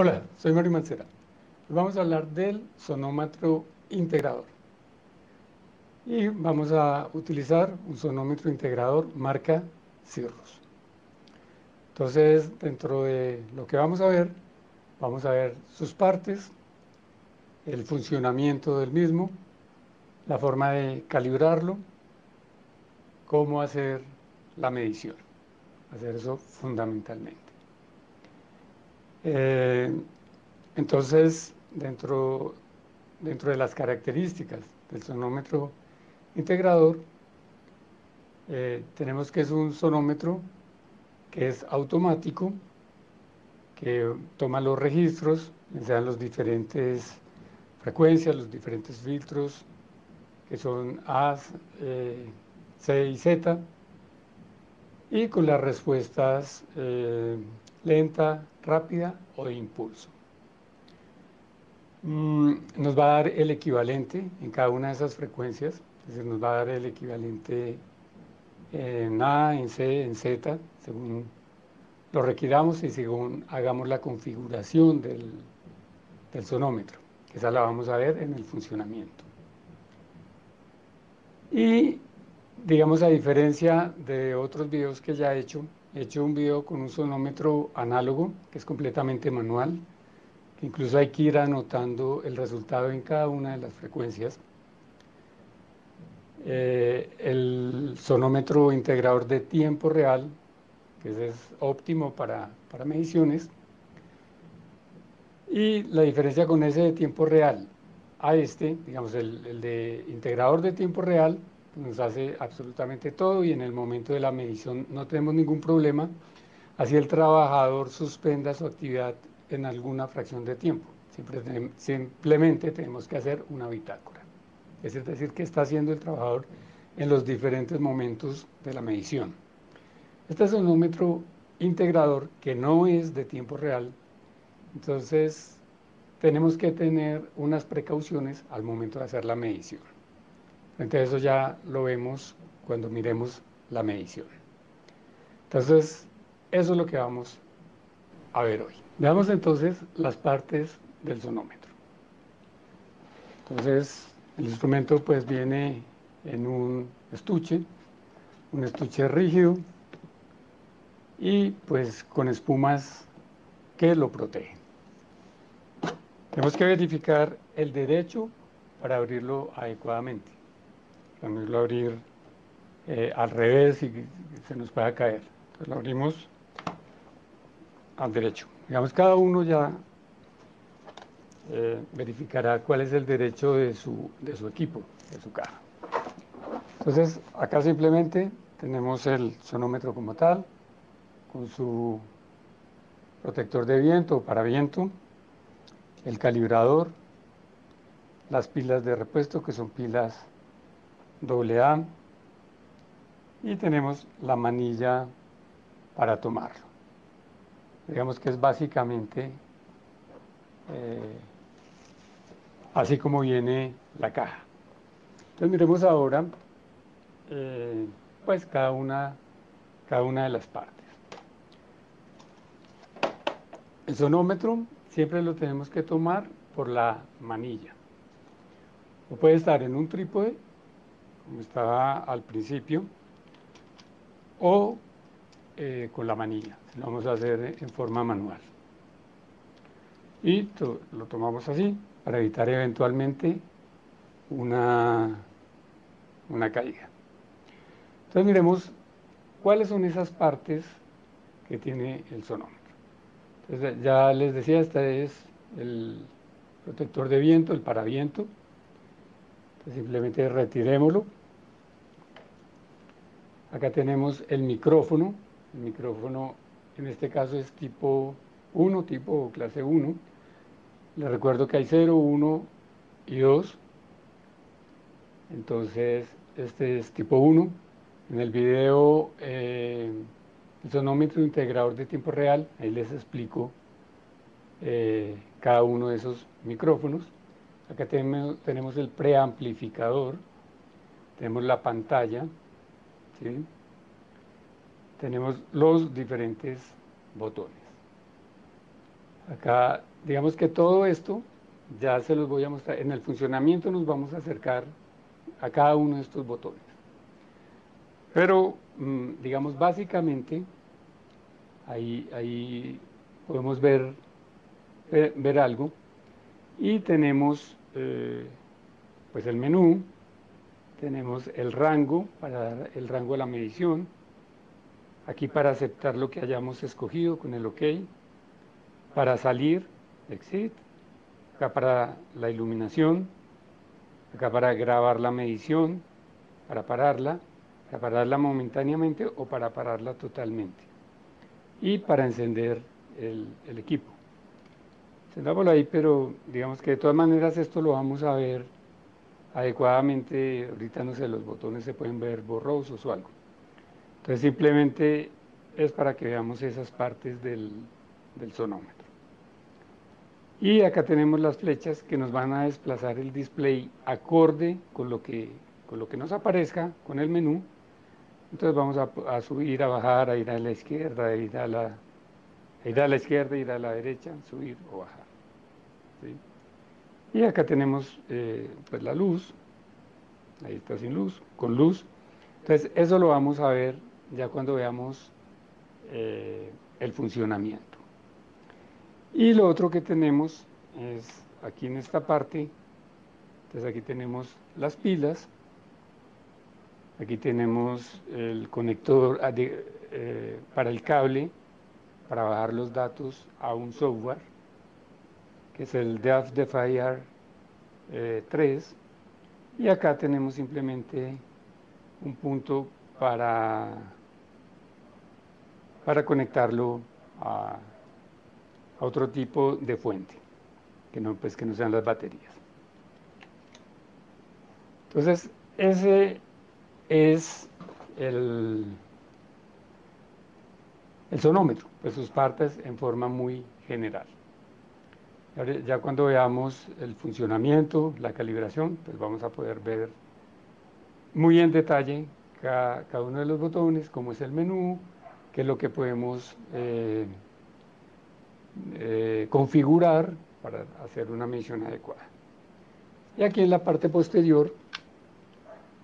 Hola, soy Mario Mancera. Vamos a hablar del sonómetro integrador. Y vamos a utilizar un sonómetro integrador marca Cirrus. Entonces, dentro de lo que vamos a ver, vamos a ver sus partes, el funcionamiento del mismo, la forma de calibrarlo, cómo hacer la medición. Hacer eso fundamentalmente. Eh, entonces, dentro, dentro de las características del sonómetro integrador, eh, tenemos que es un sonómetro que es automático, que toma los registros, sean las diferentes frecuencias, los diferentes filtros, que son A, eh, C y Z, y con las respuestas lenta, rápida o de impulso. Mm, nos va a dar el equivalente en cada una de esas frecuencias, es decir, nos va a dar el equivalente en A, en C, en Z, según lo requiramos y según hagamos la configuración del, del sonómetro, esa la vamos a ver en el funcionamiento. Y digamos a diferencia de otros videos que ya he hecho, He hecho un video con un sonómetro análogo, que es completamente manual, que incluso hay que ir anotando el resultado en cada una de las frecuencias. Eh, el sonómetro integrador de tiempo real, que es óptimo para, para mediciones. Y la diferencia con ese de tiempo real a este, digamos, el, el de integrador de tiempo real, nos hace absolutamente todo y en el momento de la medición no tenemos ningún problema, así el trabajador suspenda su actividad en alguna fracción de tiempo. simplemente tenemos que hacer una bitácora. Es decir, que está haciendo el trabajador en los diferentes momentos de la medición. Este número integrador que no es de tiempo real, entonces tenemos que tener unas precauciones al momento de hacer la medición. Entonces eso ya lo vemos cuando miremos la medición. Entonces, eso es lo que vamos a ver hoy. Veamos entonces las partes del sonómetro. Entonces, el instrumento pues viene en un estuche, un estuche rígido y pues con espumas que lo protegen. Tenemos que verificar el derecho para abrirlo adecuadamente a abrir eh, al revés y se nos pueda caer. Entonces lo abrimos al derecho. Digamos, cada uno ya eh, verificará cuál es el derecho de su, de su equipo, de su caja. Entonces, acá simplemente tenemos el sonómetro como tal, con su protector de viento o para viento, el calibrador, las pilas de repuesto que son pilas AA y tenemos la manilla para tomarlo. Digamos que es básicamente eh, así como viene la caja. Entonces miremos ahora eh, pues cada una, cada una de las partes. El sonómetro siempre lo tenemos que tomar por la manilla. O puede estar en un trípode como estaba al principio, o eh, con la manilla. Lo vamos a hacer en forma manual. Y lo tomamos así para evitar eventualmente una, una caída. Entonces miremos cuáles son esas partes que tiene el sonómetro. Entonces ya les decía, este es el protector de viento, el paraviento. Simplemente retirémoslo Acá tenemos el micrófono. El micrófono en este caso es tipo 1, tipo clase 1. Les recuerdo que hay 0, 1 y 2. Entonces, este es tipo 1. En el video, eh, el sonómetro integrador de tiempo real, ahí les explico eh, cada uno de esos micrófonos. Acá tenemos, tenemos el preamplificador, tenemos la pantalla, tenemos los diferentes botones. Acá digamos que todo esto ya se los voy a mostrar. En el funcionamiento nos vamos a acercar a cada uno de estos botones. Pero, mm, digamos, básicamente, ahí, ahí podemos ver, ver, algo. Y tenemos eh, pues el menú, tenemos el rango, para dar el rango de la medición, aquí para aceptar lo que hayamos escogido con el OK, para salir, exit, acá para la iluminación, acá para grabar la medición, para pararla, para pararla momentáneamente o para pararla totalmente. Y para encender el, equipo. Sentámoslo ahí, pero digamos que de todas maneras esto lo vamos a ver adecuadamente. Ahorita no sé, los botones se pueden ver borrosos o algo. Entonces simplemente es para que veamos esas partes del, del sonómetro. Y acá tenemos las flechas que nos van a desplazar el display acorde con lo que, con lo que nos aparezca con el menú. Entonces vamos a, subir, a bajar, a ir a la izquierda, a ir a la, ir a la izquierda, ir a la derecha, subir o bajar. Y acá tenemos eh, pues la luz, ahí está sin luz, con luz. Entonces eso lo vamos a ver ya cuando veamos eh, el funcionamiento. Y lo otro que tenemos es aquí en esta parte, entonces aquí tenemos las pilas, aquí tenemos el conector ah, eh, para el cable, para bajar los datos a un software, es el DAF de Fire 3, y acá tenemos simplemente un punto para, para conectarlo a a otro tipo de fuente, que no, pues, que no sean las baterías. Entonces, ese es el, el sonómetro, pues sus partes en forma muy general. Ya cuando veamos el funcionamiento, la calibración, pues vamos a poder ver muy en detalle cada, uno de los botones, cómo es el menú, qué es lo que podemos eh, eh, configurar para hacer una medición adecuada. Y aquí en la parte posterior,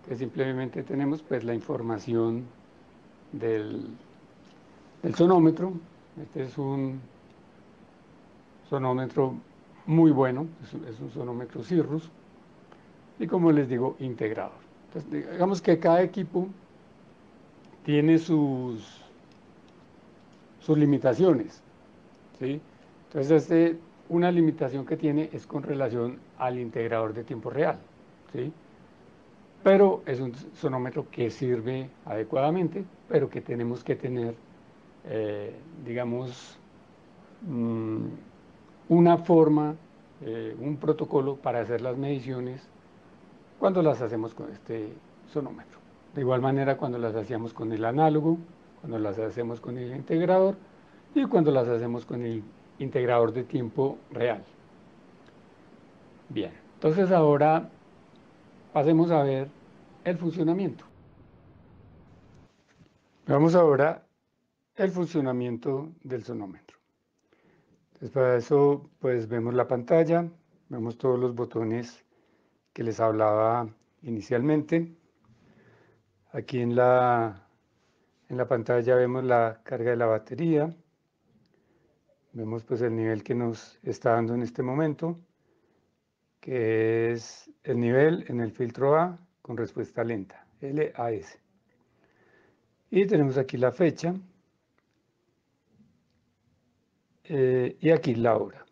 que simplemente tenemos pues la información del, del sonómetro. Este es un sonómetro muy bueno, es un, sonómetro Cirrus, y como les digo, integrado. Entonces, digamos que cada equipo tiene sus, sus limitaciones. Entonces, este, una limitación que tiene es con relación al integrador de tiempo real, ¿sí? Pero es un sonómetro que sirve adecuadamente, pero que tenemos que tener, eh, digamos, mm, una forma, eh, un protocolo para hacer las mediciones cuando las hacemos con este sonómetro. De igual manera cuando las hacíamos con el análogo, cuando las hacemos con el integrador, y cuando las hacemos con el integrador de tiempo real. Bien, entonces ahora pasemos a ver el funcionamiento. Vamos ahora el funcionamiento del sonómetro. Entonces para eso pues vemos la pantalla, vemos todos los botones que les hablaba inicialmente. Aquí en la, en la pantalla vemos la carga de la batería, Vemos pues el nivel que nos está dando en este momento, que es el nivel en el filtro A con respuesta lenta, LAS. Y tenemos aquí la fecha eh, y aquí la hora.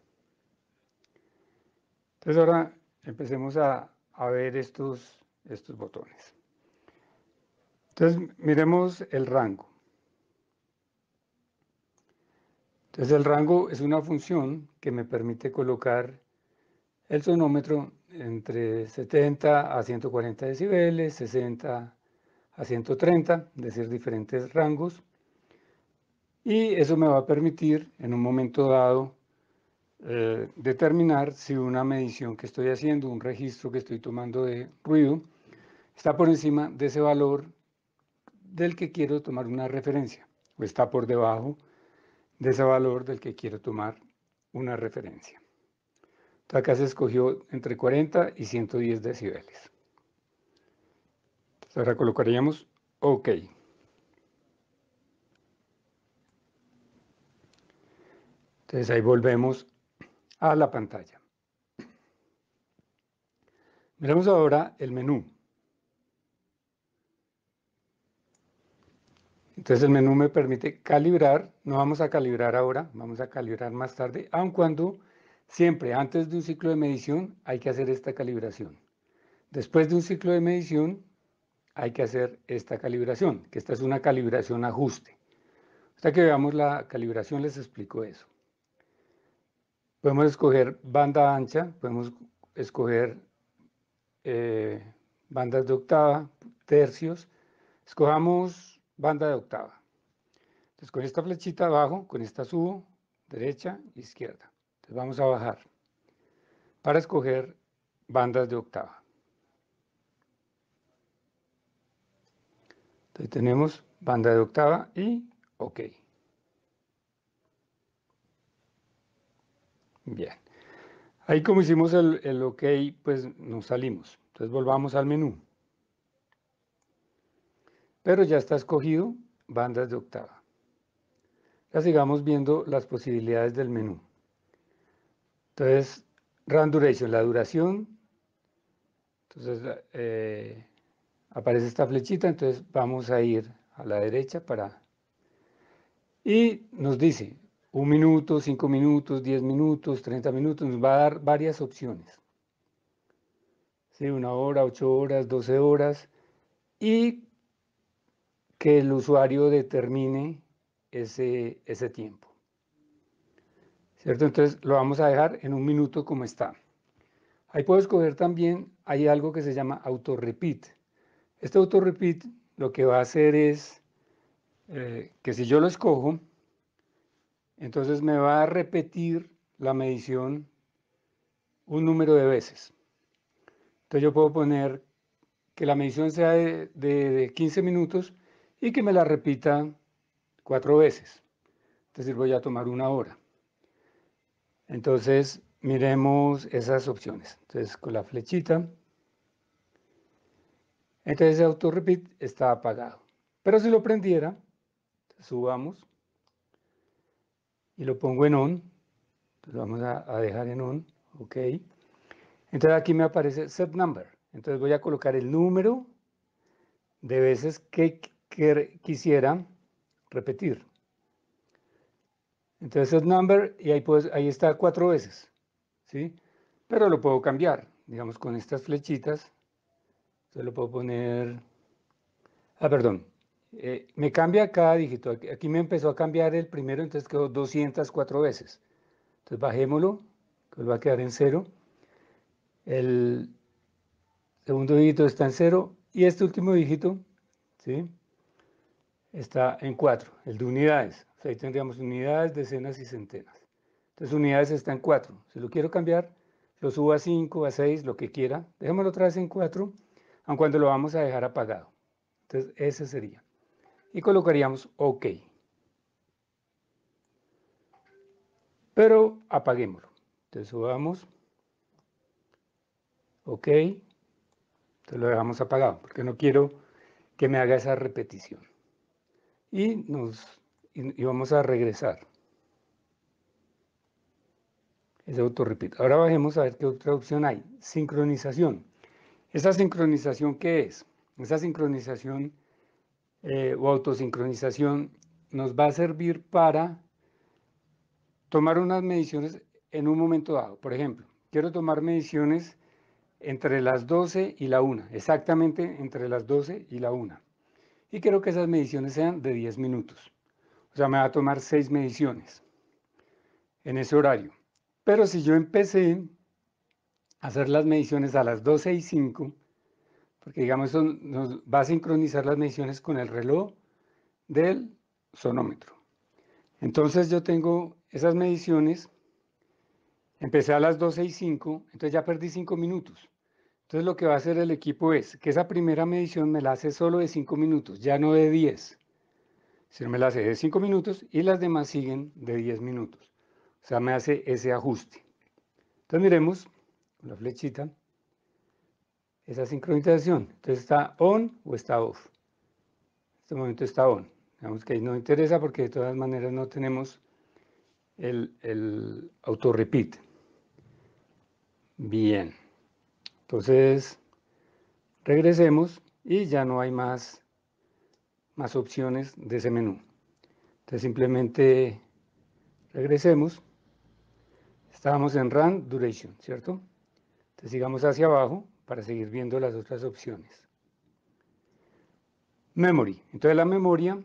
Entonces ahora empecemos a, a ver estos, estos botones. Entonces miremos el rango. Entonces el rango es una función que me permite colocar el sonómetro entre 70 a 140 decibeles, 60 a 130, es decir, diferentes rangos. Y eso me va a permitir en un momento dado eh, determinar si una medición que estoy haciendo, un registro que estoy tomando de ruido, está por encima de ese valor del que quiero tomar una referencia o está por debajo de ese valor del que quiero tomar una referencia. Entonces acá se escogió entre 40 y 110 decibeles. Ahora colocaríamos OK. Entonces ahí volvemos a la pantalla. Miremos ahora el menú. Entonces el menú me permite calibrar, no vamos a calibrar ahora, vamos a calibrar más tarde, aun cuando siempre antes de un ciclo de medición hay que hacer esta calibración. Después de un ciclo de medición hay que hacer esta calibración, que esta es una calibración ajuste. Hasta que veamos la calibración les explico eso. Podemos escoger banda ancha, podemos escoger eh, bandas de octava, tercios. Escojamos banda de octava. Entonces con esta flechita abajo, con esta subo, derecha, izquierda. Entonces vamos a bajar para escoger bandas de octava. Entonces tenemos banda de octava y OK. Bien. Ahí como hicimos el, el OK, pues nos salimos. Entonces volvamos al menú. Pero ya está escogido bandas de octava. Ya sigamos viendo las posibilidades del menú. Entonces, run duration, la duración. Entonces, eh, aparece esta flechita, entonces vamos a ir a la derecha para... Y nos dice, un minuto, cinco minutos, diez minutos, treinta minutos, nos va a dar varias opciones. ¿Sí? Una hora, ocho horas, doce horas. Y que el usuario determine ese, ese tiempo. ¿Cierto? Entonces lo vamos a dejar en un minuto como está. Ahí puedo escoger también, hay algo que se llama auto repeat. Este auto repeat lo que va a hacer es eh, que si yo lo escojo, entonces me va a repetir la medición un número de veces. Entonces yo puedo poner que la medición sea de, 15 minutos y que me la repita cuatro veces. Es decir, voy a tomar una hora. Entonces, miremos esas opciones. Entonces, con la flechita. Entonces, auto repeat está apagado. Pero si lo prendiera, subamos y lo pongo en on. Entonces vamos a, dejar en on, ok. Entonces aquí me aparece set number. Entonces voy a colocar el número de veces que, quisiera repetir. Entonces set number y ahí, pues, ahí está cuatro veces, ¿sí? Pero lo puedo cambiar, digamos con estas flechitas. Entonces lo puedo poner, ah, perdón, eh, me cambia cada dígito. Aquí, me empezó a cambiar el primero, entonces quedó 204 veces. Entonces bajémoslo, que va a quedar en cero. El segundo dígito está en cero y este último dígito, ¿sí? Está en 4, el de unidades. ahí tendríamos unidades, decenas y centenas. Entonces unidades está en 4. Si lo quiero cambiar, lo subo a 5, a 6, lo que quiera. Dejémoslo otra vez en 4, aun cuando lo vamos a dejar apagado. Entonces ese sería y colocaríamos OK. Pero apaguémoslo. Entonces subamos. OK. Entonces lo dejamos apagado porque no quiero que me haga esa repetición. Y, nos, y, vamos a regresar. Ese autorrepite. Ahora bajemos a ver qué otra opción hay. Sincronización. ¿Esa sincronización qué es? Esa sincronización eh, o autosincronización nos va a servir para tomar unas mediciones en un momento dado. Por ejemplo, quiero tomar mediciones entre las 12 y la 1, exactamente entre las 12 y la 1. Y quiero que esas mediciones sean de 10 minutos. O sea, me va a tomar 6 mediciones en ese horario. Pero si yo empecé a hacer las mediciones a las 12 y 5, porque digamos eso nos va a sincronizar las mediciones con el reloj del sonómetro. Entonces yo tengo esas mediciones, empecé a las 12 y 5, entonces ya perdí 5 minutos. Entonces lo que va a hacer el equipo es que esa primera medición me la hace solo de 5 minutos, ya no de 10. Sino me la hace de 5 minutos y las demás siguen de 10 minutos. O sea, me hace ese ajuste. Entonces miremos con la flechita esa sincronización. Entonces está on o está off. En este momento está on. Digamos que ahí no interesa porque de todas maneras no tenemos el, el auto repeat. Bien. Entonces, regresemos y ya no hay más, más opciones de ese menú. Entonces simplemente regresemos. Estábamos en Run Duration, ¿cierto? Entonces sigamos hacia abajo para seguir viendo las otras opciones. Memory. Entonces la memoria,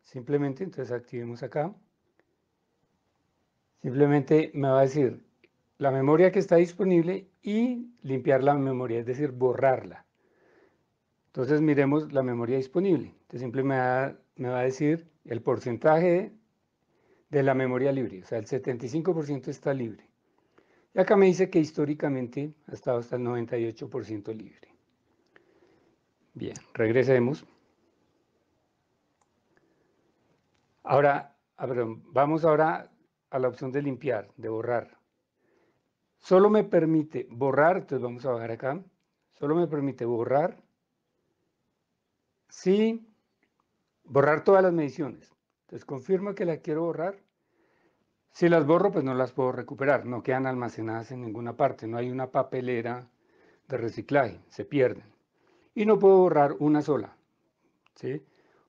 simplemente, entonces activemos acá. Simplemente me va a decir la memoria que está disponible y limpiar la memoria, es decir, borrarla. Entonces miremos la memoria disponible. Entonces simplemente me va, a decir el porcentaje de la memoria libre, o sea, el 75% está libre. Y acá me dice que históricamente ha estado hasta el 98% libre. Bien, regresemos. Ahora, vamos ahora a la opción de limpiar, de borrar. Solo me permite borrar, entonces vamos a bajar acá. Solo me permite borrar si borrar todas las mediciones. Entonces confirmo que la quiero borrar si las borro, pues no las puedo recuperar, no quedan almacenadas en ninguna parte, no hay una papelera de reciclaje, se pierden. Y no puedo borrar una sola, ¿sí?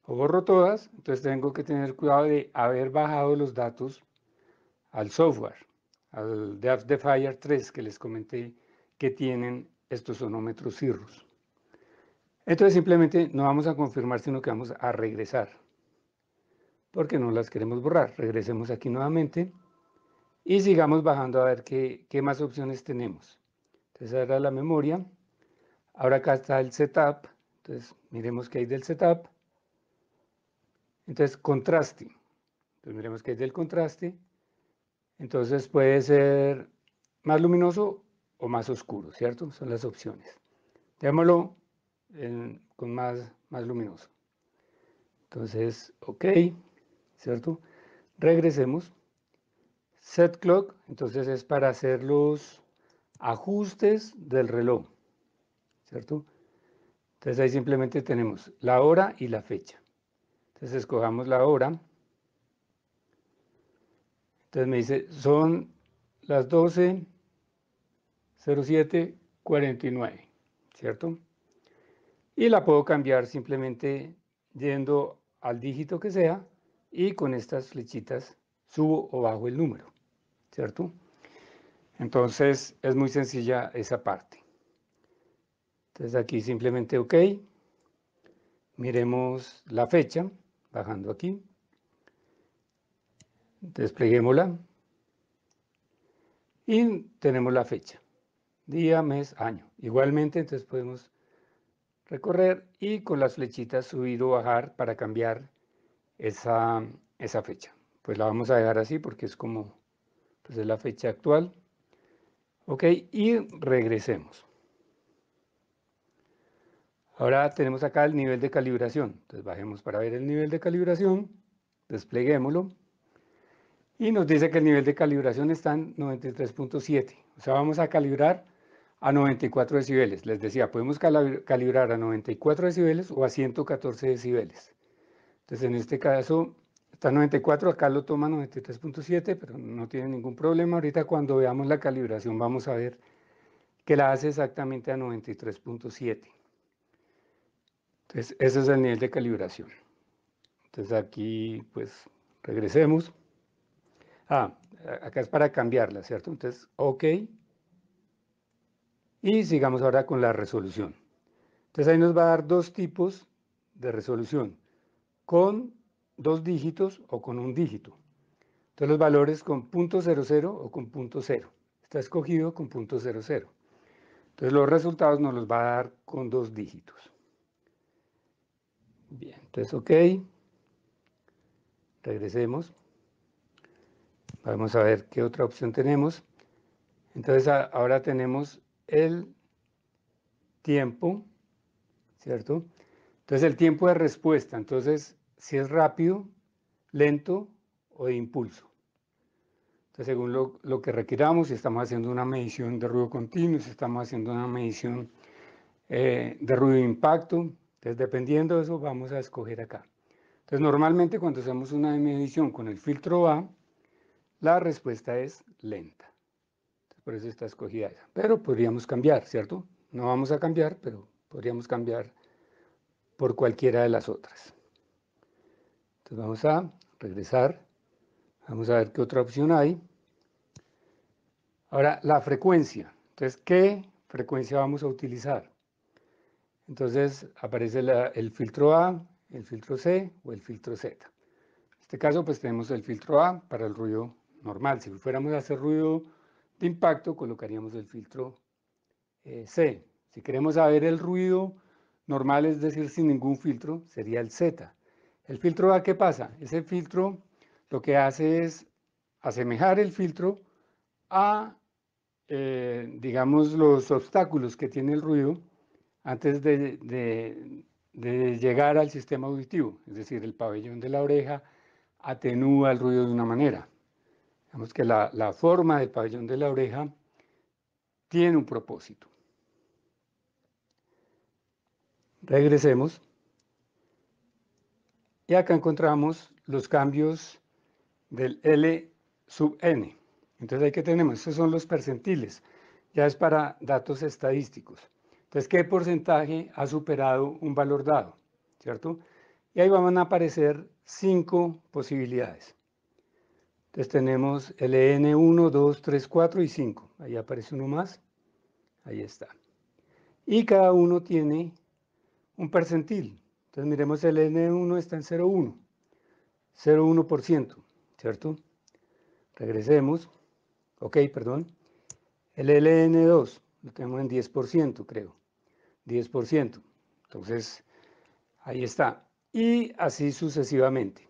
O borro todas, entonces tengo que tener cuidado de haber bajado los datos al software, al Fire 3 que les comenté que tienen estos sonómetros Cirrus. Entonces simplemente no vamos a confirmar, sino que vamos a regresar porque no las queremos borrar. Regresemos aquí nuevamente y sigamos bajando a ver qué, más opciones tenemos. Entonces ahora la memoria. Ahora acá está el setup. Entonces miremos qué hay del setup. Entonces contraste. Entonces miremos qué hay del contraste. Entonces puede ser más luminoso o más oscuro, ¿cierto? Son las opciones. Démoslo con más, más luminoso. Entonces, ok. ¿Cierto? Regresemos. Set clock, entonces es para hacer los ajustes del reloj, ¿cierto? Entonces ahí simplemente tenemos la hora y la fecha. Entonces escojamos la hora. Entonces me dice, son las 12.07.49, ¿cierto? Y la puedo cambiar simplemente yendo al dígito que sea y con estas flechitas subo o bajo el número, ¿cierto? Entonces es muy sencilla esa parte. Entonces aquí simplemente OK. Miremos la fecha, bajando aquí. Despleguémosla. Y tenemos la fecha. Día, mes, año. Igualmente, entonces podemos recorrer y con las flechitas subir o bajar para cambiar esa, esa fecha. Pues la vamos a dejar así porque es como pues es la fecha actual. Ok, y regresemos. Ahora tenemos acá el nivel de calibración. Entonces bajemos para ver el nivel de calibración, despleguémoslo. Y nos dice que el nivel de calibración está en 93.7. O sea, vamos a calibrar a 94 decibeles. Les decía, podemos calibrar a 94 decibeles o a 114 decibeles. Entonces en este caso está 94, acá lo toma 93.7, pero no tiene ningún problema. Ahorita cuando veamos la calibración vamos a ver que la hace exactamente a 93.7. Entonces ese es el nivel de calibración. Entonces aquí pues regresemos. Ah, acá es para cambiarla, ¿cierto? Entonces, OK. Y sigamos ahora con la resolución. Entonces ahí nos va a dar dos tipos de resolución con dos dígitos o con un dígito. Entonces los valores con punto .00 o con punto .0. Está escogido con punto .00. Entonces los resultados nos los va a dar con dos dígitos. Bien, entonces OK. Regresemos. Vamos a ver qué otra opción tenemos. Entonces ahora tenemos el tiempo, ¿cierto? Entonces el tiempo de respuesta, entonces si es rápido, lento o de impulso. Entonces, según lo, lo, que requiramos, si estamos haciendo una medición de ruido continuo, si estamos haciendo una medición eh, de ruido de impacto, entonces dependiendo de eso vamos a escoger acá. Entonces, normalmente cuando hacemos una medición con el filtro A, la respuesta es lenta. por eso está escogida esa. Pero podríamos cambiar, ¿cierto? No vamos a cambiar, pero podríamos cambiar por cualquiera de las otras. Entonces vamos a regresar. Vamos a ver qué otra opción hay. Ahora, la frecuencia. Entonces, ¿qué frecuencia vamos a utilizar? Entonces, aparece el filtro A, el filtro C o el filtro Z. En este caso, pues tenemos el filtro A para el ruido normal. Si fuéramos a hacer ruido de impacto, colocaríamos el filtro eh, C. Si queremos saber el ruido normal, es decir, sin ningún filtro, sería el Z. El filtro A, ¿qué pasa? Ese filtro lo que hace es asemejar el filtro a, eh, digamos, los obstáculos que tiene el ruido antes de, llegar al sistema auditivo. Es decir, el pabellón de la oreja atenúa el ruido de una manera. Digamos que la forma del pabellón de la oreja tiene un propósito. Regresemos. Y acá encontramos los cambios del L sub n. Entonces, ahí que tenemos, esos son los percentiles. Ya es para datos estadísticos. Entonces, ¿qué porcentaje ha superado un valor dado? ¿Cierto? Y ahí van a aparecer cinco posibilidades. Entonces tenemos LN1, 2, 3, 4 y 5. Ahí aparece uno más. Ahí está. Y cada uno tiene un percentil. Entonces miremos el N1 está en 0,1. 0,1%, ¿cierto? Regresemos. Ok, perdón. El LN2 lo tenemos en 10%, creo. 10%. Entonces, ahí está. Y así sucesivamente.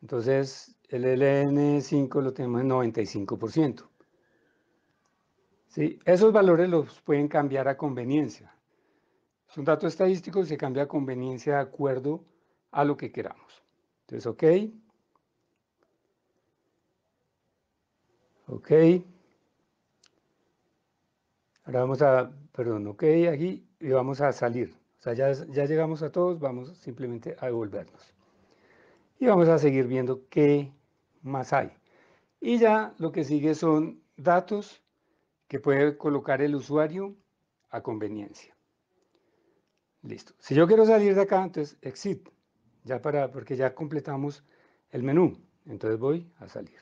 Entonces, el LN5 lo tenemos en 95%. ¿Sí? Esos valores los pueden cambiar a conveniencia. Es un dato estadístico y se cambia a conveniencia de acuerdo a lo que queramos. Entonces, ok. Ok. Ahora vamos a, perdón, ok, aquí y vamos a salir. O sea, ya, ya llegamos a todos, vamos simplemente a devolvernos. Y vamos a seguir viendo qué más hay. Y ya lo que sigue son datos que puede colocar el usuario a conveniencia. Listo. Si yo quiero salir de acá, entonces exit, ya para, porque ya completamos el menú. Entonces voy a salir.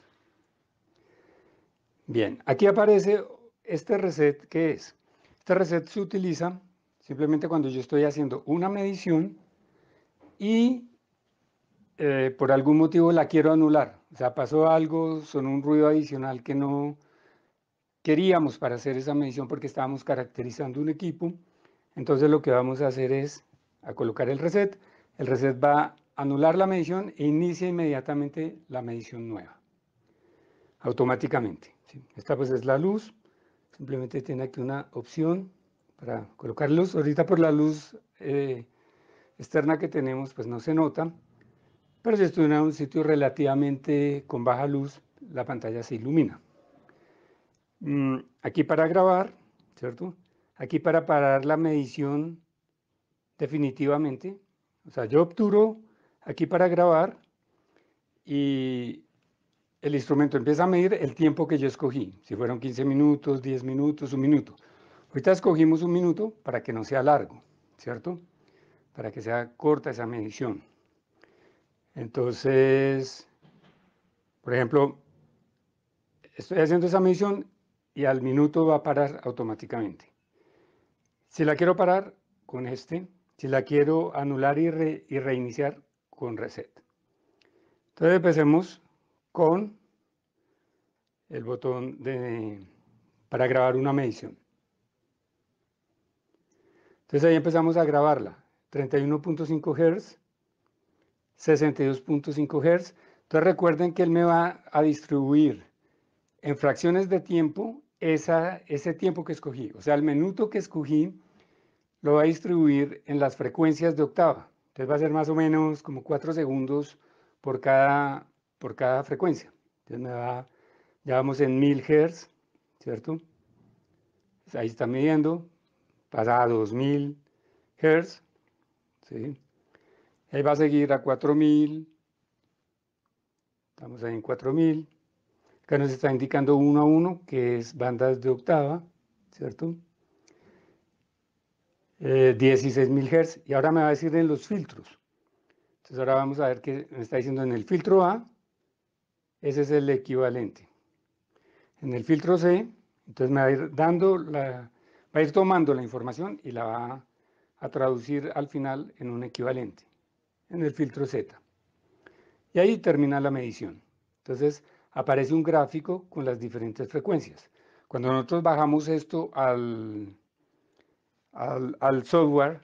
Bien, aquí aparece este reset, ¿qué es? Este reset se utiliza simplemente cuando yo estoy haciendo una medición y eh, por algún motivo la quiero anular. O sea, pasó algo, son un ruido adicional que no queríamos para hacer esa medición porque estábamos caracterizando un equipo. Entonces lo que vamos a hacer es a colocar el reset. El reset va a anular la medición e inicia inmediatamente la medición nueva. Automáticamente. Esta pues es la luz. Simplemente tiene aquí una opción para colocar luz. Ahorita por la luz eh, externa que tenemos pues no se nota. Pero si estoy en un sitio relativamente con baja luz, la pantalla se ilumina. Mm, aquí para grabar, ¿cierto? Aquí para parar la medición definitivamente. O sea, yo obturo aquí para grabar y el instrumento empieza a medir el tiempo que yo escogí. Si fueron 15 minutos, 10 minutos, un minuto. Ahorita escogimos un minuto para que no sea largo, ¿cierto? Para que sea corta esa medición. Entonces, por ejemplo, estoy haciendo esa medición y al minuto va a parar automáticamente. Si la quiero parar, con este. Si la quiero anular y, reiniciar, con reset. Entonces empecemos con el botón de, para grabar una medición. Entonces ahí empezamos a grabarla. 31.5 Hz 62.5 Hz. Entonces recuerden que él me va a distribuir en fracciones de tiempo esa, ese tiempo que escogí. O sea, el minuto que escogí lo va a distribuir en las frecuencias de octava. Entonces va a ser más o menos como 4 segundos por cada, por cada frecuencia. Entonces me va, Ya vamos en 1000 Hz, ¿cierto? Ahí está midiendo, pasa a 2000 Hz, ¿sí? Ahí va a seguir a 4000, estamos ahí en 4000. Acá nos está indicando uno a uno, que es bandas de octava, ¿cierto? 16.000 eh, Hz. Y ahora me va a decir en los filtros. Entonces ahora vamos a ver qué me está diciendo en el filtro A. Ese es el equivalente. En el filtro C, entonces me va a ir dando la, va a ir tomando la información y la va a traducir al final en un equivalente. En el filtro Z. Y ahí termina la medición. Entonces aparece un gráfico con las diferentes frecuencias. Cuando nosotros bajamos esto al, al, software,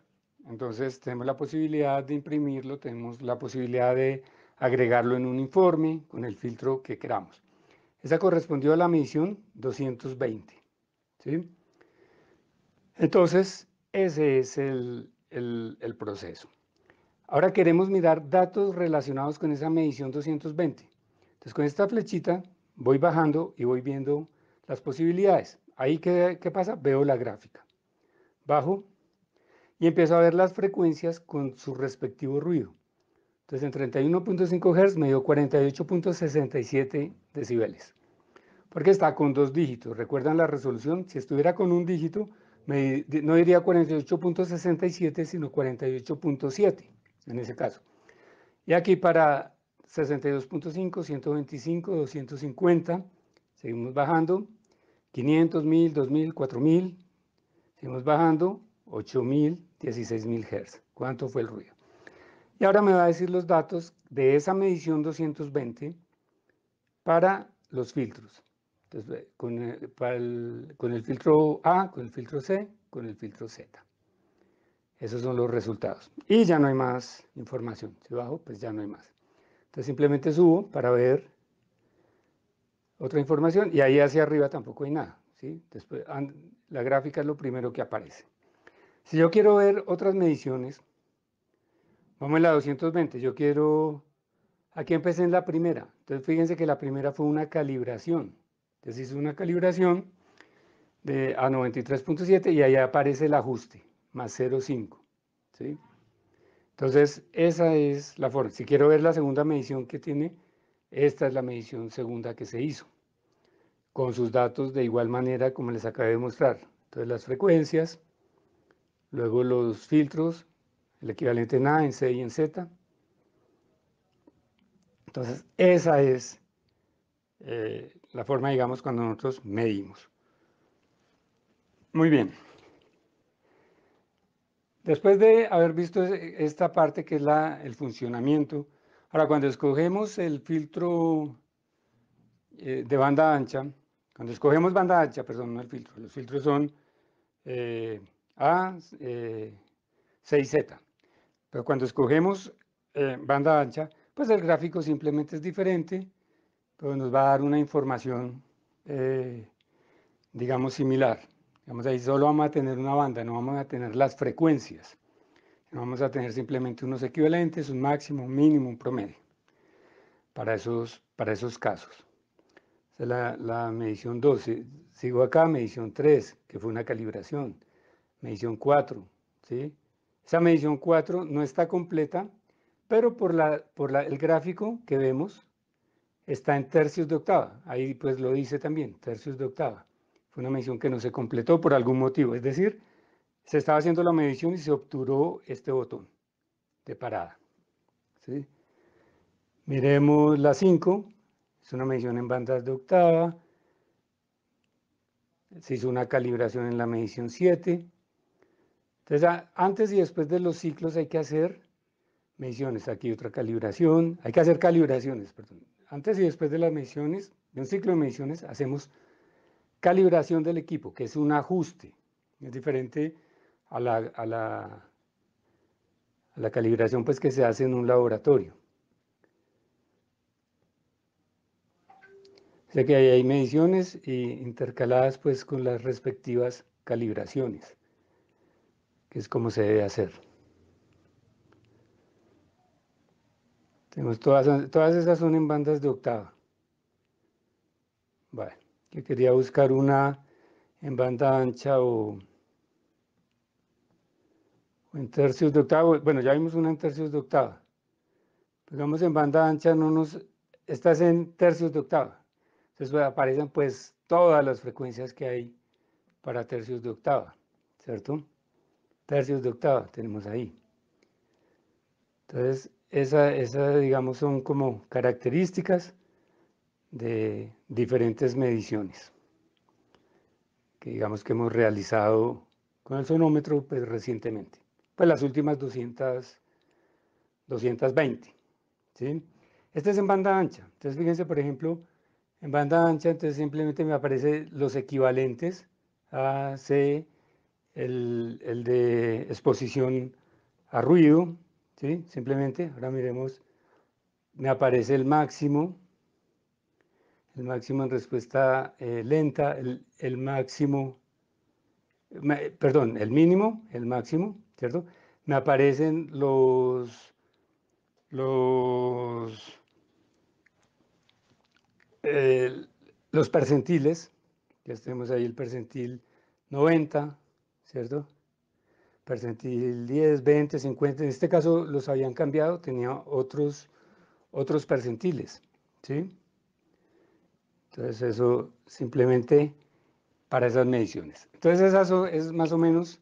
entonces tenemos la posibilidad de imprimirlo, tenemos la posibilidad de agregarlo en un informe con el filtro que queramos. Esa correspondió a la medición 220. ¿sí? Entonces, ese es el, el, proceso. Ahora queremos mirar datos relacionados con esa medición 220. Entonces, con esta flechita voy bajando y voy viendo las posibilidades. Ahí, ¿qué, qué pasa? Veo la gráfica bajo y empiezo a ver las frecuencias con su respectivo ruido. Entonces en 31.5 Hz me dio 48.67 decibeles. Porque está con dos dígitos. ¿Recuerdan la resolución? Si estuviera con un dígito, no diría 48.67, sino 48.7 en ese caso. Y aquí para 62.5, 125, 250, seguimos bajando, 500, 1000, 2000, 4000, Seguimos bajando, 8000, 16000 Hz. ¿Cuánto fue el ruido? Y ahora me va a decir los datos de esa medición 220 para los filtros. Entonces, con el, con el filtro A, con el filtro C, con el filtro Z. Esos son los resultados. Y ya no hay más información. Si bajo, pues ya no hay más. Entonces simplemente subo para ver otra información y ahí hacia arriba tampoco hay nada. Después, la gráfica es lo primero que aparece. Si yo quiero ver otras mediciones, vamos a la 220, yo quiero, aquí empecé en la primera, entonces fíjense que la primera fue una calibración, entonces hice una calibración a 93.7 y ahí aparece el ajuste, más 0.5, ¿sí? Entonces, esa es la forma. Si quiero ver la segunda medición que tiene, esta es la medición segunda que se hizo con sus datos de igual manera como les acabé de mostrar. Entonces las frecuencias, luego los filtros, el equivalente en A, en C y en Z. Entonces esa es eh, la forma, digamos, cuando nosotros medimos. Muy bien. Después de haber visto esta parte que es la, el funcionamiento, ahora cuando escogemos el filtro eh, de banda ancha, cuando escogemos banda ancha, perdón, no el filtro, los filtros son eh, A, eh, 6Z. Pero cuando escogemos eh, banda ancha, pues el gráfico simplemente es diferente, pero nos va a dar una información, eh, digamos, similar. Digamos, ahí solo vamos a tener una banda, no vamos a tener las frecuencias. No vamos a tener simplemente unos equivalentes, un máximo, un mínimo, un promedio, para esos, para esos casos la, medición 2. Sigo acá, medición 3, que fue una calibración. Medición 4, ¿sí? Esa medición 4 no está completa, pero por, la, por la, el gráfico que vemos está en tercios de octava. Ahí pues lo dice también, tercios de octava. Fue una medición que no se completó por algún motivo. Es decir, se estaba haciendo la medición y se obturó este botón de parada. ¿sí? Miremos la 5, es una medición en bandas de octava. Se hizo una calibración en la medición 7. Entonces, antes y después de los ciclos hay que hacer mediciones. Aquí otra calibración. Hay que hacer calibraciones, perdón. Antes y después de las mediciones, de un ciclo de mediciones, hacemos calibración del equipo, que es un ajuste. Es diferente a la, a la, a la calibración pues, que se hace en un laboratorio. Sea que ahí hay mediciones intercaladas pues con las respectivas calibraciones, que es como se debe hacer. Tenemos todas, todas esas son en bandas de octava. Vale, que quería buscar una en banda ancha o, en tercios de octava. Bueno, ya vimos una en tercios de octava. Digamos en banda ancha no nos... Estás en tercios de octava. Entonces pues, aparecen pues todas las frecuencias que hay para tercios de octava, ¿cierto? Tercios de octava tenemos ahí. Entonces, esas, esa, digamos, son como características de diferentes mediciones que digamos que hemos realizado con el sonómetro pues, recientemente. Pues las últimas 200, 220. ¿sí? Este es en banda ancha. Entonces fíjense, por ejemplo, en banda ancha, entonces simplemente me aparecen los equivalentes a C, el, el de exposición a ruido, ¿sí? Simplemente, ahora miremos, me aparece el máximo, el máximo en respuesta eh, lenta, el, máximo, perdón, el mínimo, el máximo, ¿cierto? Me aparecen los, los, los percentiles, ya tenemos ahí el percentil 90, ¿cierto? Percentil 10, 20, 50, en este caso los habían cambiado, tenía otros, otros percentiles, ¿sí? Entonces eso simplemente para esas mediciones. Entonces eso es más o menos,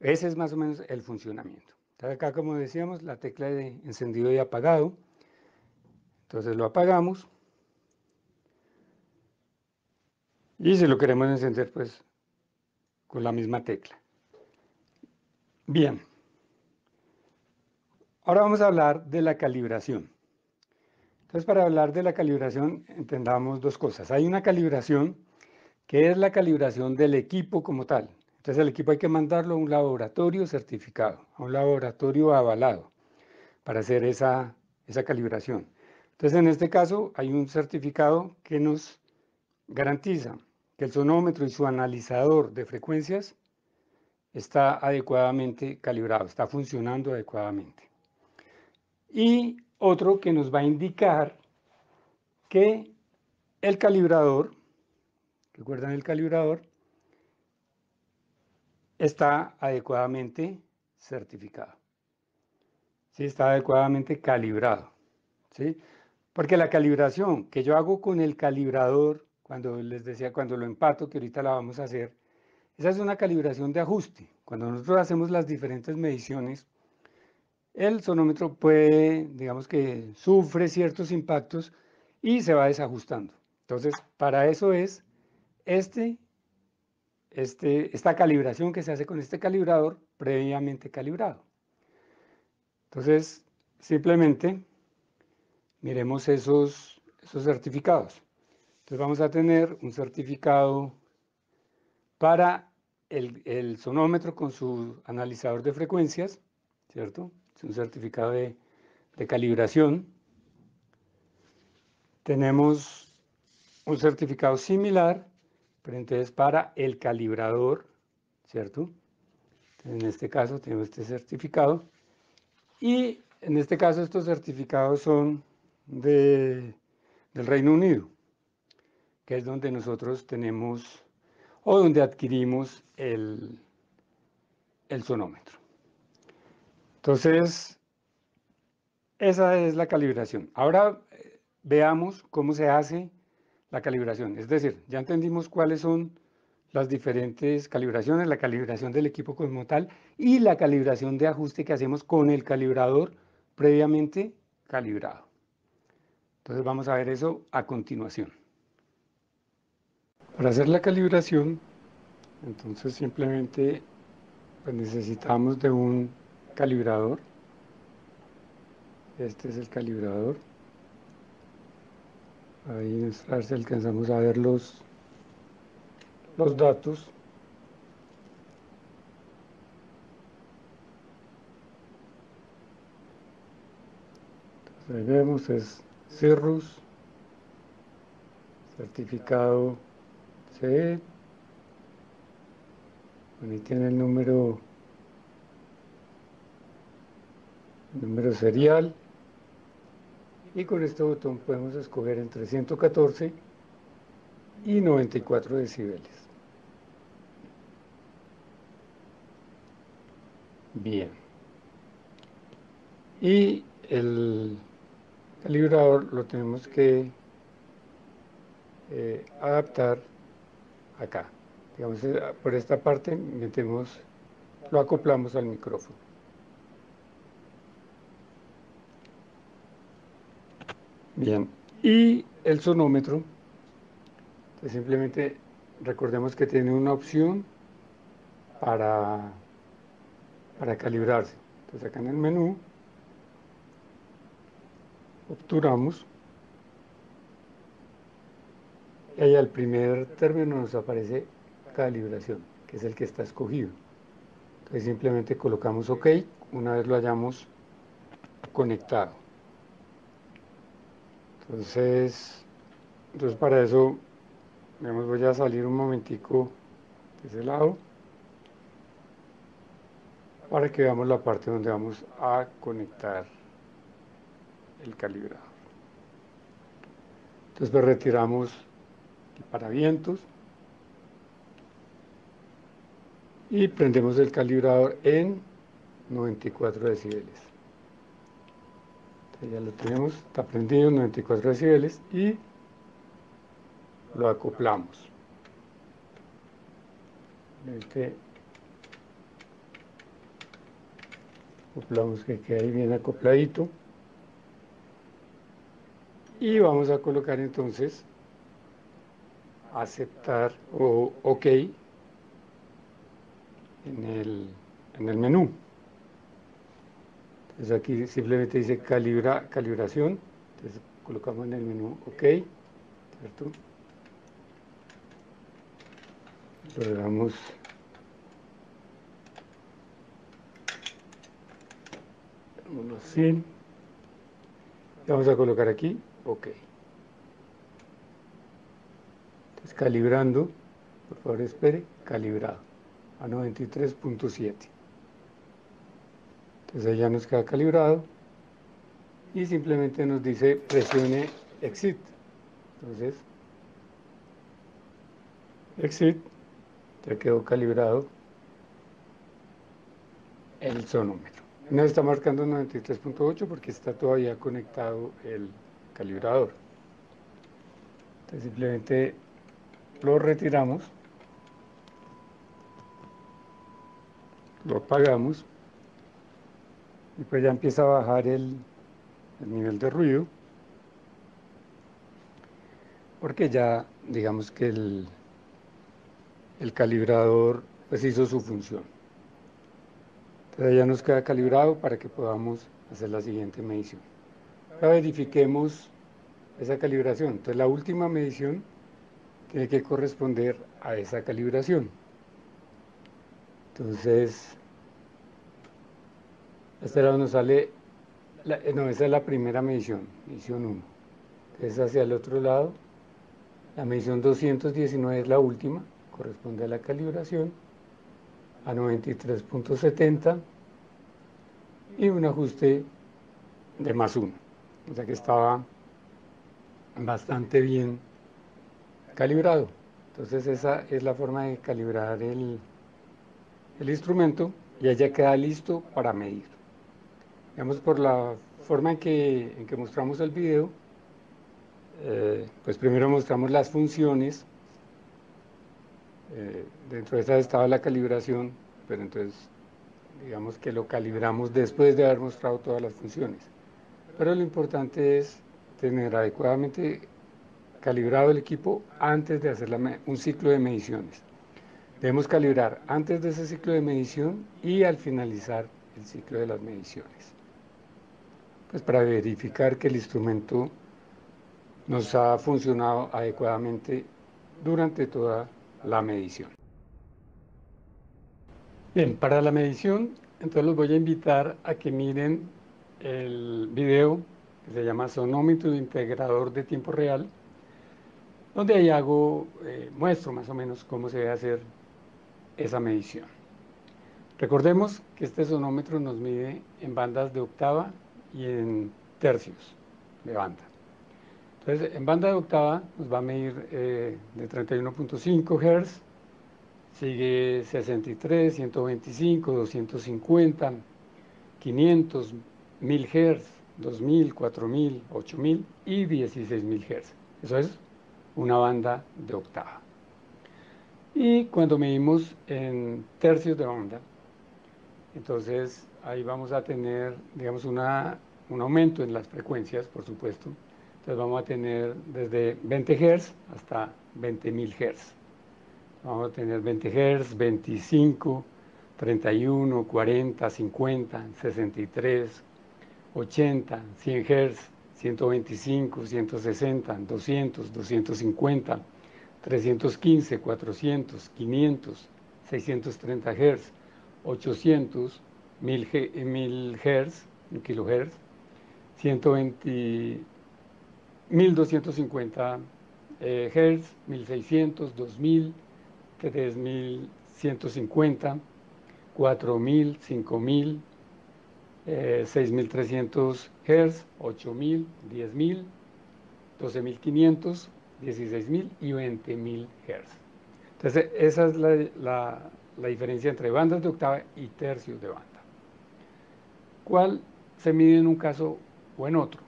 ese es más o menos el funcionamiento. Acá como decíamos la tecla de encendido y apagado. Entonces lo apagamos. Y si lo queremos encender pues con la misma tecla. Bien. Ahora vamos a hablar de la calibración. Entonces, para hablar de la calibración, entendamos dos cosas. Hay una calibración que es la calibración del equipo como tal. Entonces, el equipo hay que mandarlo a un laboratorio certificado, a un laboratorio avalado para hacer esa, esa calibración. Entonces, en este caso, hay un certificado que nos garantiza que el sonómetro y su analizador de frecuencias está adecuadamente calibrado, está funcionando adecuadamente. Y otro que nos va a indicar que el calibrador, recuerdan el calibrador, está adecuadamente certificado. ¿Sí? Está adecuadamente calibrado. ¿sí? Porque la calibración que yo hago con el calibrador, cuando les decía, cuando lo empato, que ahorita la vamos a hacer, esa es una calibración de ajuste. Cuando nosotros hacemos las diferentes mediciones, el sonómetro puede, digamos que sufre ciertos impactos y se va desajustando. Entonces, para eso es este, este, esta calibración que se hace con este calibrador previamente calibrado. Entonces, simplemente miremos esos, esos certificados. Entonces vamos a tener un certificado para el, el sonómetro con su analizador de frecuencias, ¿cierto? es un certificado de, calibración. Tenemos un certificado similar, pero entonces para el calibrador, ¿cierto? En este caso tenemos este certificado. Y en este caso estos certificados son de, del Reino Unido, es donde nosotros tenemos o donde adquirimos el, el sonómetro. Entonces, esa es la calibración. Ahora eh, veamos cómo se hace la calibración. Es decir, ya entendimos cuáles son las diferentes calibraciones, la calibración del equipo como tal y la calibración de ajuste que hacemos con el calibrador previamente calibrado. Entonces vamos a ver eso a continuación. Para hacer la calibración, entonces simplemente pues, necesitamos de un calibrador. Este es el calibrador. Ahí si alcanzamos a ver los los datos. Entonces, ahí vemos es Cirrus certificado C ahí tiene el número número serial y con este botón podemos escoger entre 114 y 94 decibeles. Bien. Y el calibrador lo tenemos que eh, adaptar acá. Digamos, eh, por esta parte metemos, lo acoplamos al micrófono. Bien, y el sonómetro, pues simplemente recordemos que tiene una opción para, para calibrarse. Entonces acá en el menú, obturamos, y ahí al primer término nos aparece calibración, que es el que está escogido. Entonces simplemente colocamos OK una vez lo hayamos conectado. Entonces, entonces para eso, voy a salir un momentico de ese lado para que veamos la parte donde vamos a conectar el calibrador. Entonces pues retiramos el paravientos y prendemos el calibrador en 94 decibeles. Ya lo tenemos, está prendido 94 decibeles y lo acoplamos. Este, acoplamos que quede bien acopladito. Y vamos a colocar entonces aceptar o ok en el, en el menú entonces aquí simplemente dice calibra, calibración. Entonces colocamos en el menú OK, ¿cierto? Lo damos así. Vamos a colocar aquí OK. Calibrando, por favor espere, calibrado a 93.7. Entonces ya nos queda calibrado y simplemente nos dice presione exit. Entonces, exit, ya quedó calibrado el sonómetro. No está marcando 93.8 porque está todavía conectado el calibrador. Entonces simplemente lo retiramos, lo apagamos y pues ya empieza a bajar el, nivel de ruido porque ya digamos que el, el calibrador pues hizo su función. Entonces ya nos queda calibrado para que podamos hacer la siguiente medición. Verifiquemos esa calibración. Entonces la última medición tiene que corresponder a esa calibración. Entonces este lado nos sale, eh, no, esa es la primera medición, medición 1. Es hacia el otro lado, la medición 219 es la última, corresponde a la calibración, a 93.70 y un ajuste de más 1. O sea que estaba bastante bien calibrado. Entonces esa es la forma de calibrar el, el instrumento y ya queda listo para medir. Digamos, por la forma en que, en que mostramos el video, eh, pues primero mostramos las funciones, eh, dentro de esa estaba la calibración, pero entonces digamos que lo calibramos después de haber mostrado todas las funciones. Pero lo importante es tener adecuadamente calibrado el equipo antes de hacer un ciclo de mediciones. Debemos calibrar antes de ese ciclo de medición y al finalizar el ciclo de las mediciones pues para verificar que el instrumento nos ha funcionado adecuadamente durante toda la medición. Bien, para la medición, entonces los voy a invitar a que miren el video que se llama Sonómetro Integrador de Tiempo Real, donde ahí hago, eh, muestro más o menos cómo se debe hacer esa medición. Recordemos que este sonómetro nos mide en bandas de octava y en tercios de banda. Entonces, en banda de octava nos va a medir eh, de 31.5 Hz, sigue 63, 125, 250, 500, 1000 Hz, 2000, 4000, 8000 y 16000 Hz. Eso es una banda de octava. Y cuando medimos en tercios de banda, entonces ahí vamos a tener, digamos, una, un aumento en las frecuencias, por supuesto. Entonces vamos a tener desde 20 Hz hasta 20.000 Hz. Vamos a tener 20 Hz, 25, 31, 40, 50, 63, 80, 100 Hz, 125, 160, 200, 250, 315, 400, 500, 630 Hz, 800, 1000 Hz, kilohertz, 120, 1250 Hz, 1600, 2000, 3150, 4000, 5000, 6300 Hz, 8000, 10000, 12500, 16000 y 20000 Hz. Entonces, esa es la, la diferencia entre bandas de octava y tercios de banda. ¿Cuál se mide en un caso o en otro?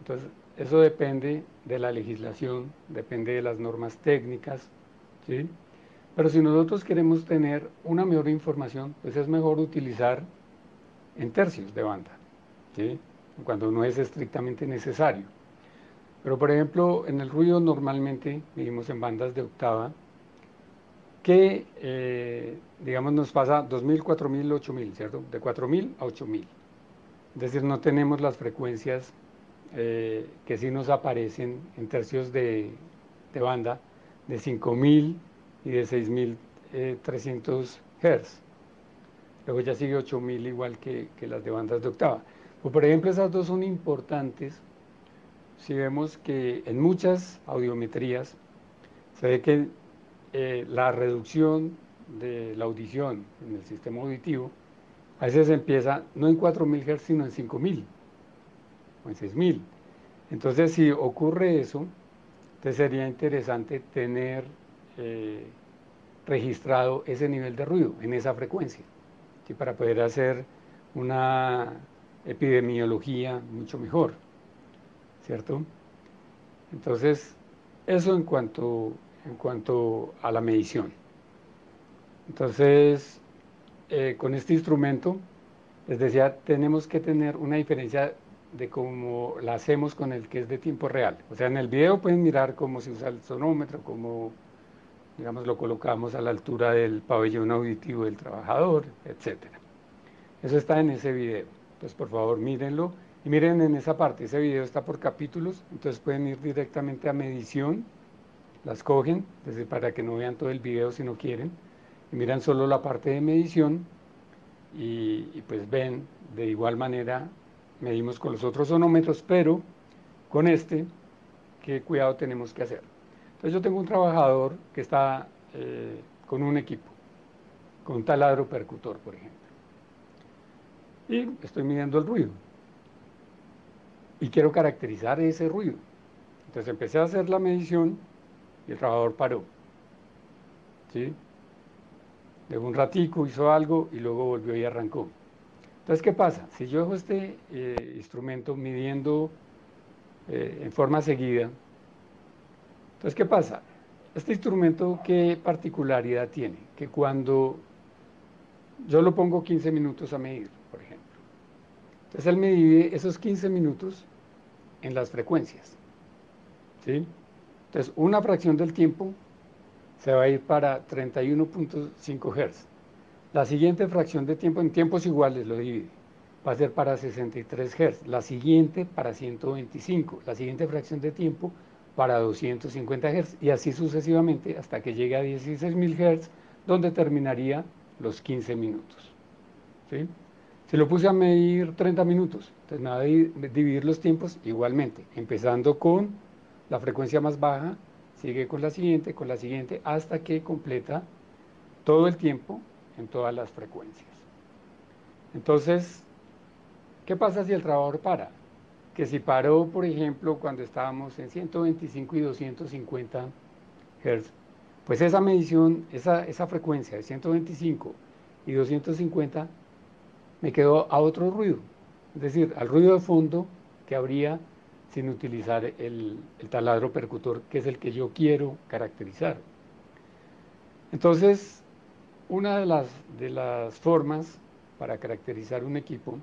Entonces, eso depende de la legislación, depende de las normas técnicas, ¿sí? Pero si nosotros queremos tener una mejor información, pues es mejor utilizar en tercios de banda, ¿sí? Cuando no es estrictamente necesario. Pero por ejemplo, en el ruido normalmente vivimos en bandas de octava, que eh, digamos nos pasa 2000, 4000, 8000, ¿cierto? De 4000 a 8000. Es decir, no tenemos las frecuencias eh, que sí nos aparecen en tercios de, banda de 5000 y de 6300 Hz. Luego ya sigue 8000 igual que, las de bandas de octava. Pues, por ejemplo, esas dos son importantes si vemos que en muchas audiometrías se ve que eh, la reducción de la audición en el sistema auditivo a veces empieza no en 4.000 Hz, sino en 5.000 o en 6.000. Entonces, si ocurre eso, entonces sería interesante tener eh, registrado ese nivel de ruido en esa frecuencia, para poder hacer una epidemiología mucho mejor, ¿cierto? Entonces, eso en cuanto en cuanto a la medición. Entonces, eh, con este instrumento, les decía, tenemos que tener una diferencia de cómo la hacemos con el que es de tiempo real. O sea, en el video pueden mirar cómo se usa el sonómetro, cómo, digamos, lo colocamos a la altura del pabellón auditivo del trabajador, etc. Eso está en ese video. Entonces, por favor, mírenlo. Y miren en esa parte, ese video está por capítulos, entonces pueden ir directamente a medición las cogen, desde para que no vean todo el video si no quieren, y miran solo la parte de medición y, pues ven, de igual manera medimos con los otros sonómetros, pero con este, ¿qué cuidado tenemos que hacer? Entonces yo tengo un trabajador que está eh, con un equipo, con un taladro percutor, por ejemplo, y estoy midiendo el ruido, y quiero caracterizar ese ruido. Entonces empecé a hacer la medición y el trabajador paró. ¿Sí? Dejó un ratico, hizo algo y luego volvió y arrancó. Entonces, ¿qué pasa? Si yo dejo este eh, instrumento midiendo eh, en forma seguida, entonces, ¿qué pasa? Este instrumento, ¿qué particularidad tiene? Que cuando yo lo pongo 15 minutos a medir, entonces él me divide esos 15 minutos en las frecuencias. ¿Sí? Entonces, una fracción del tiempo se va a ir para 31.5 Hz. La siguiente fracción de tiempo, en tiempos iguales lo divide, va a ser para 63 Hz. La siguiente para 125. La siguiente fracción de tiempo para 250 Hz. Y así sucesivamente hasta que llegue a 16.000 Hz, donde terminaría los 15 minutos. ¿Sí? Si lo puse a medir 30 minutos, entonces me va a dividir los tiempos igualmente, empezando con la frecuencia más baja, sigue con la siguiente, con la siguiente, hasta que completa todo el tiempo en todas las frecuencias. Entonces, ¿qué pasa si el trabajador para? que si paró, por ejemplo, cuando estábamos en 125 y 250 Hz, pues esa medición, esa, esa frecuencia de 125 y 250 me quedó a otro ruido, es decir, al ruido de fondo que habría sin utilizar el, taladro percutor, que es el que yo quiero caracterizar. Entonces, una de las, formas para caracterizar un equipo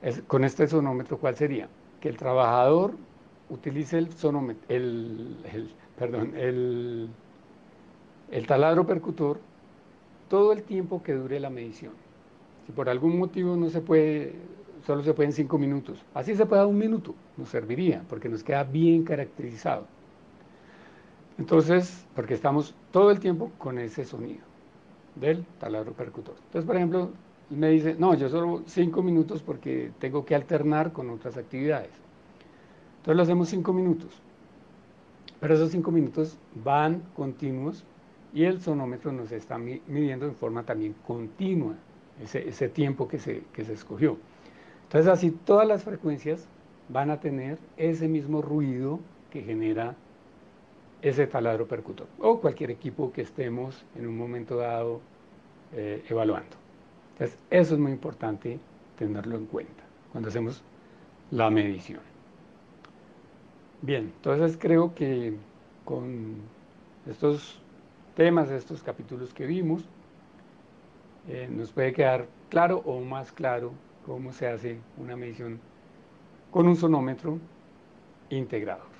es, con este sonómetro, ¿cuál sería? Que el trabajador utilice el sonómetro, el, el taladro percutor todo el tiempo que dure la medición. Si por algún motivo no se puede, solo se puede en cinco minutos, así se puede dar un minuto, nos serviría, porque nos queda bien caracterizado. Entonces, porque estamos todo el tiempo con ese sonido del taladro percutor. Entonces, por ejemplo, me dice, no, yo solo cinco minutos porque tengo que alternar con otras actividades. Entonces lo hacemos cinco minutos. Pero esos cinco minutos van continuos y el sonómetro nos está midiendo en forma también continua ese, ese tiempo que se, que se escogió. Entonces así todas las frecuencias van a tener ese mismo ruido que genera ese taladro percutor o cualquier equipo que estemos en un momento dado eh, evaluando. Entonces, eso es muy importante tenerlo en cuenta cuando hacemos la medición. Bien, entonces creo que con estos temas, estos capítulos que vimos, eh, nos puede quedar claro o más claro cómo se hace una medición con un sonómetro integrado.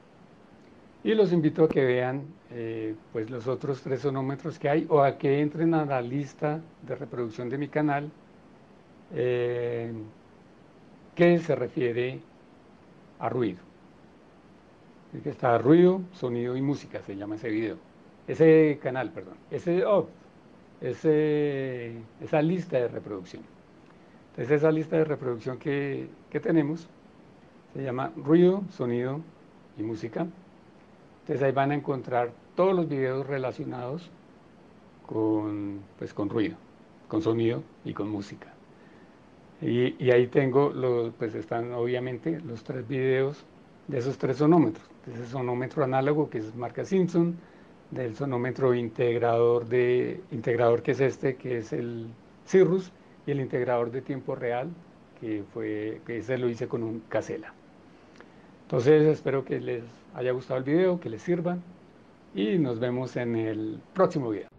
Y los invito a que vean eh, pues los otros tres sonómetros que hay o a que entren a la lista de reproducción de mi canal eh, que se refiere a ruido. que está ruido, sonido y música, se llama ese video. Ese canal, perdón. Ese, oh, ese, esa lista de reproducción. Entonces esa lista de reproducción que, que tenemos se llama ruido, sonido y música. Entonces ahí van a encontrar todos los videos relacionados con, pues, con ruido, con sonido y con música. Y, ahí tengo, los, pues están obviamente los tres videos de esos tres sonómetros. Ese sonómetro análogo que es marca Simpson, del sonómetro integrador, de, integrador que es este, que es el Cirrus, y el integrador de tiempo real, que, fue, que ese lo hice con un Casella. Entonces espero que les haya gustado el video, que les sirva y nos vemos en el próximo video.